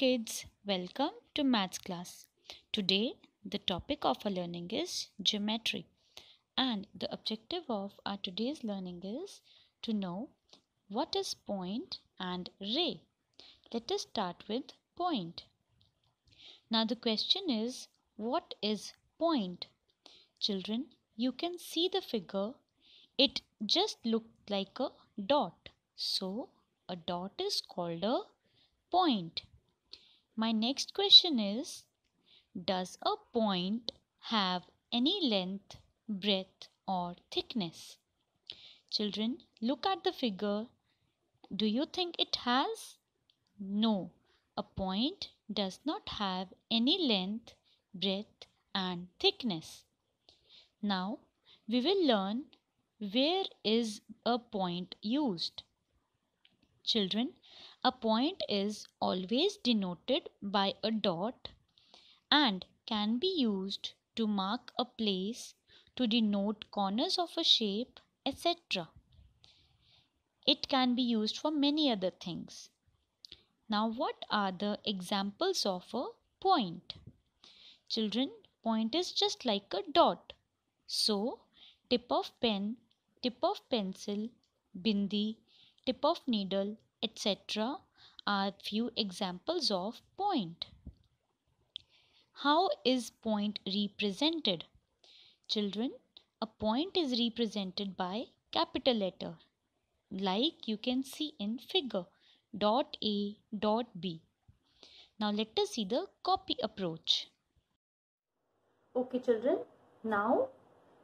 kids, welcome to maths class. Today the topic of our learning is geometry and the objective of our today's learning is to know what is point and ray. Let us start with point. Now the question is what is point? Children, you can see the figure. It just looked like a dot. So a dot is called a point. My next question is Does a point have any length, breadth, or thickness? Children, look at the figure. Do you think it has? No, a point does not have any length, breadth, and thickness. Now, we will learn where is a point used. Children, a point is always denoted by a dot and can be used to mark a place, to denote corners of a shape, etc. It can be used for many other things. Now, what are the examples of a point? Children, point is just like a dot. So, tip of pen, tip of pencil, bindi, tip of needle, etc. are few examples of point. How is point represented? Children, a point is represented by capital letter like you can see in figure dot A dot B. Now let us see the copy approach. Okay children, now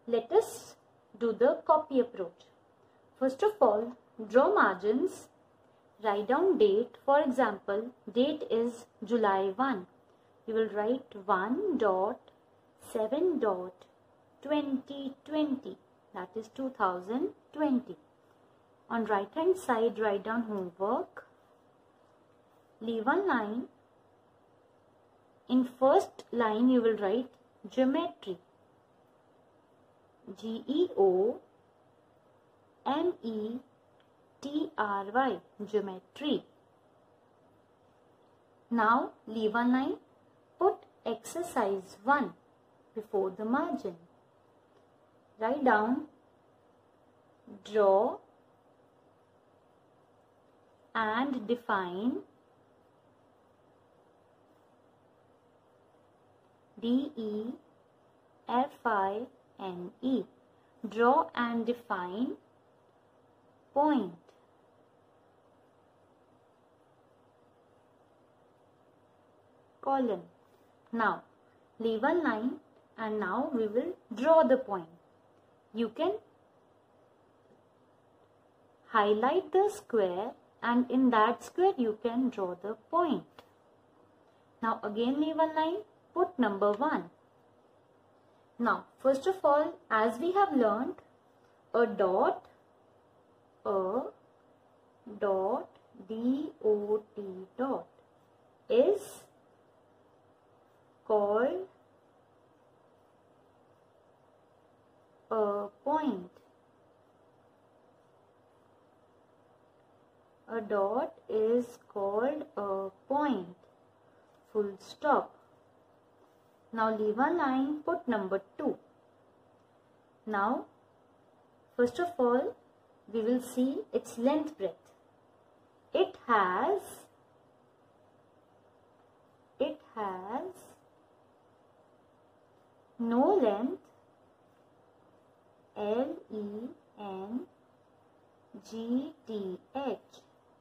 let us do the copy approach. First of all, draw margins write down date. For example, date is July 1. You will write 1 dot 7 dot 2020 that is 2020. On right hand side write down homework. Leave one line. In first line you will write geometry. G E O M E T-R-Y, geometry. Now leave a line, put exercise 1 before the margin. Write down, draw and define D-E-F-I-N-E. Draw and define point. Now leave a line and now we will draw the point. You can highlight the square and in that square you can draw the point. Now again leave a line, put number 1. Now first of all as we have learned a dot, a dot, D-O-T dot is called a point. A dot is called a point. Full stop. Now leave a line, put number 2. Now, first of all, we will see its length breadth. It has, it has no length L E N G T H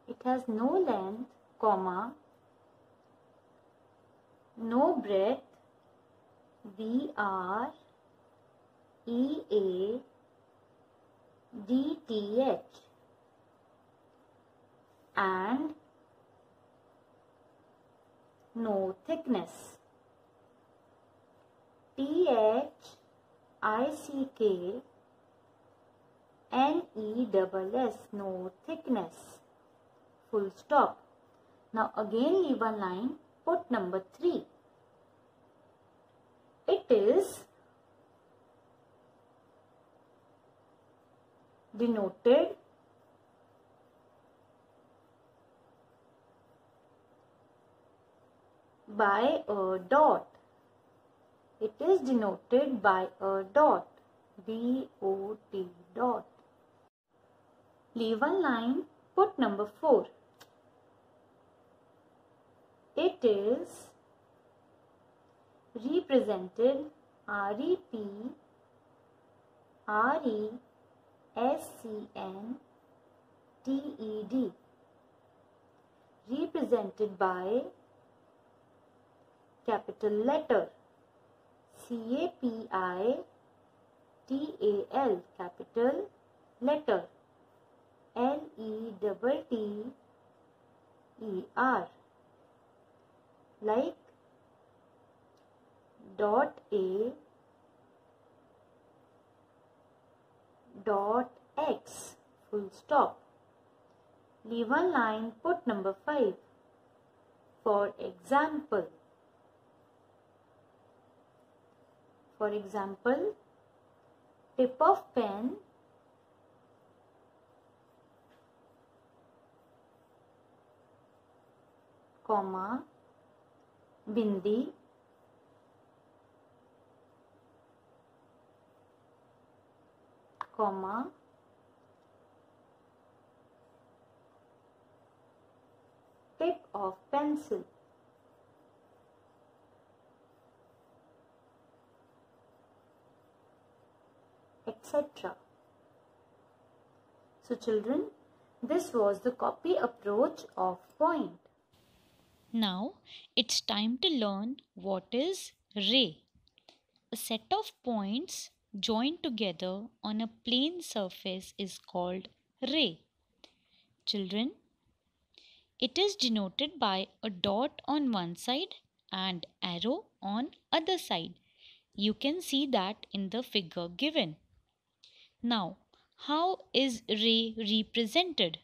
it has no length comma no breadth B R E A D T H. And no thickness. T H I C K N E double S no thickness. Full stop. Now again leave a line put number 3 it is denoted by a dot. It is denoted by a dot. D-O-T dot. Leave one line, put number 4. It is represented R-E-P R-E-S-C-N-T-E-D represented by capital letter C-A-P-I-T-A-L capital letter L-E-T-T-E-R like dot A dot X full stop. Leave one line, put number 5. For example, for example, tip of pen comma bindi comma tip of pencil etc. So children, this was the copy approach of point. Now it's time to learn what is ray. A set of points joined together on a plane surface is called ray. Children, it is denoted by a dot on one side and arrow on other side. You can see that in the figure given. Now, how is ray represented?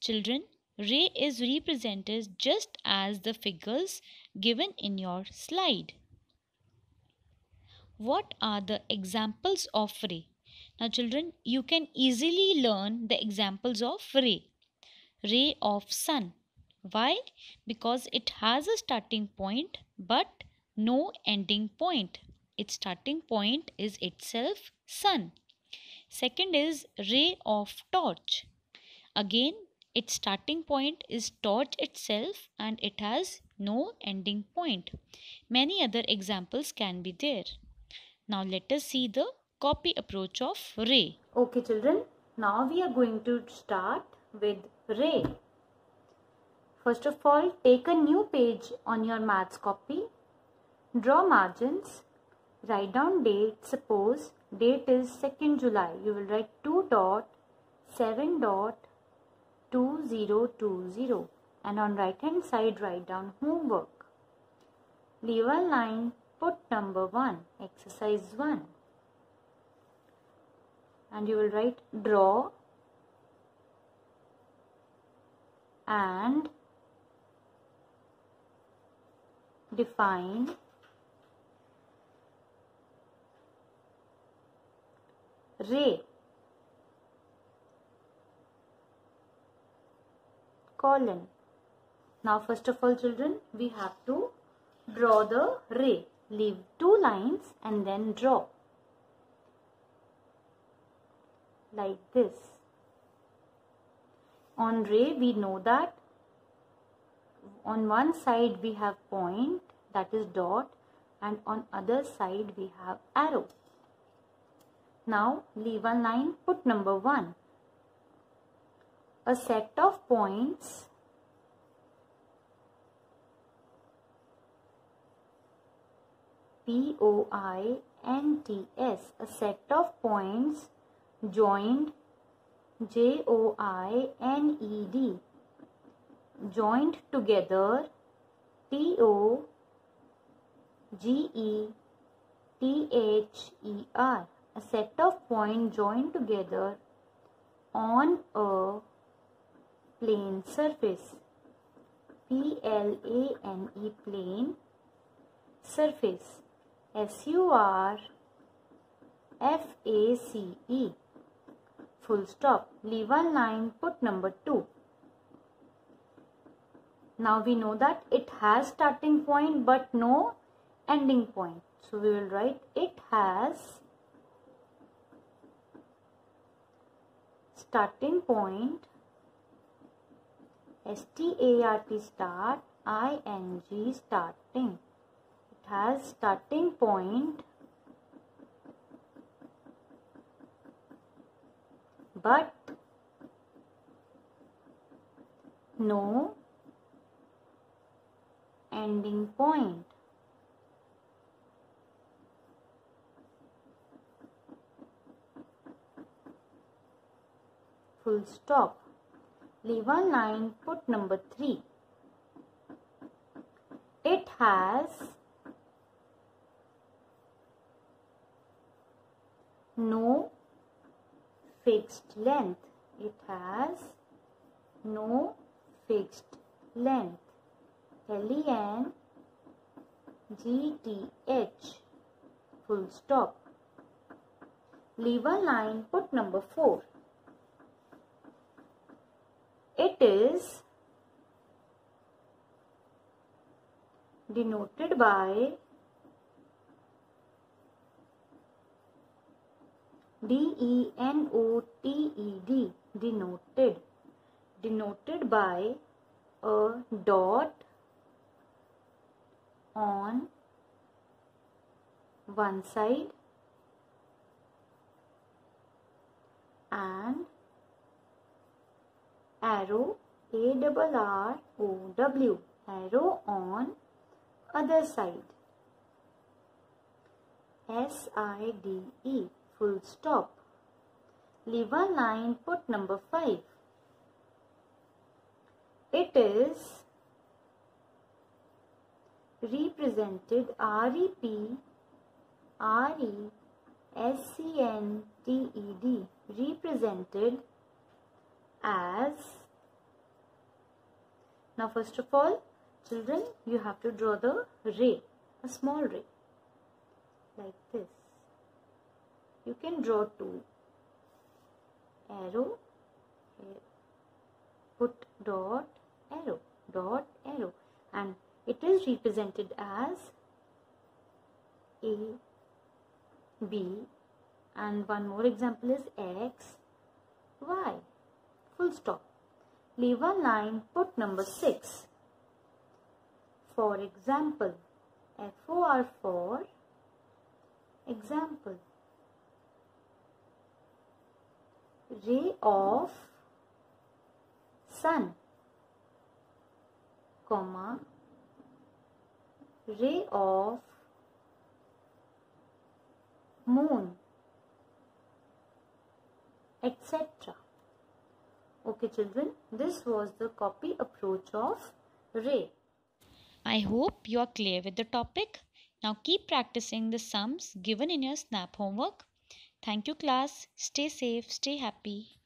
Children, ray is represented just as the figures given in your slide. What are the examples of ray? Now children, you can easily learn the examples of ray. Ray of sun. Why? Because it has a starting point but no ending point. Its starting point is itself sun. Second is ray of torch. Again, its starting point is torch itself and it has no ending point. Many other examples can be there. Now let us see the copy approach of ray. Okay children, now we are going to start with ray. First of all, take a new page on your maths copy. Draw margins. Write down date. Suppose date is 2nd July. You will write 2 dot 7 dot 2020 and on right hand side write down homework. Leave a line Put number 1, exercise 1. And you will write draw and define ray colon. Now first of all children we have to draw the ray leave two lines and then draw like this. On ray we know that on one side we have point that is dot and on other side we have arrow. Now leave one line put number 1. A set of points P O I N T S, a set of points joined J O I N E D, joined together a set of points joined together on a plane surface. P L A N E plane surface. S U R F A C E. Full stop. Leave one line, put number 2. Now we know that it has starting point but no ending point. So we will write it has starting point S-T-A-R-T start I-N-G starting. Has starting point but no ending point. Full stop. Leave one line, put number 3. It has no fixed length. It has no fixed length. L-E-N G-T-H full stop. Leave a line, put number 4. It is denoted by D-E-N-O-T-E-D denoted. Denoted by a dot on one side and arrow A double R O W arrow on other side. S I D E full stop. Leave a line put number 5 it is represented REP R E P R E S C N T E D represented as now first of all children you have to draw the ray a small ray like this you can draw two arrow put dot arrow dot arrow and it is represented as A, B and one more example is X, Y. Full stop. Leave a line, put number 6. For example, FOR for example. Ray of sun, comma, ray of moon etc okay children this was the copy approach of ray I hope you are clear with the topic. Now keep practicing the sums given in your SNAP homework. Thank you class. Stay safe, stay happy.